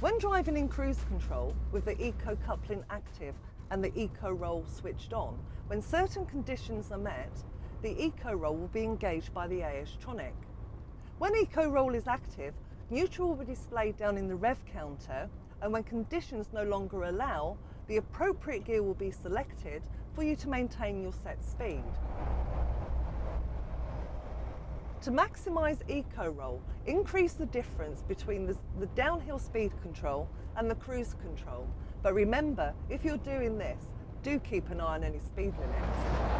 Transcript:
When driving in cruise control with the Eco coupling active and the Eco roll switched on, when certain conditions are met, the Eco roll will be engaged by the AS-tronic. When Eco roll is active, neutral will be displayed down in the rev counter and when conditions no longer allow, the appropriate gear will be selected for you to maintain your set speed. To maximise eco roll, increase the difference between the, the, downhill speed control and the cruise control. But remember, if you're doing this, do keep an eye on any speed limits.